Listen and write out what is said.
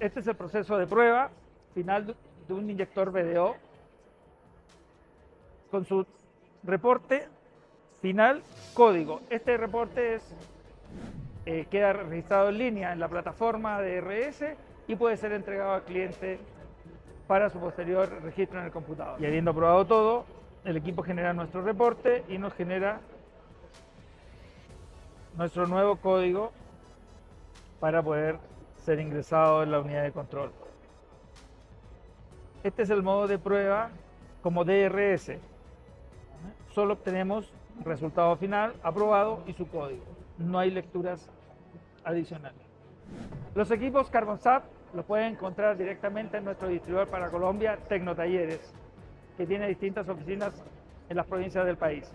Este es el proceso de prueba final de un inyector BDO con su reporte final código. Este reporte eh, queda registrado en línea en la plataforma de RS y puede ser entregado al cliente para su posterior registro en el computador. Y habiendo probado todo, el equipo genera nuestro reporte y nos genera nuestro nuevo código para poder ser ingresado en la unidad de control. Este es el modo de prueba como DRS. Solo obtenemos resultado final aprobado y su código. No hay lecturas adicionales. Los equipos CarbonSat los pueden encontrar directamente en nuestro distribuidor para Colombia, Tecnotalleres, que tiene distintas oficinas en las provincias del país.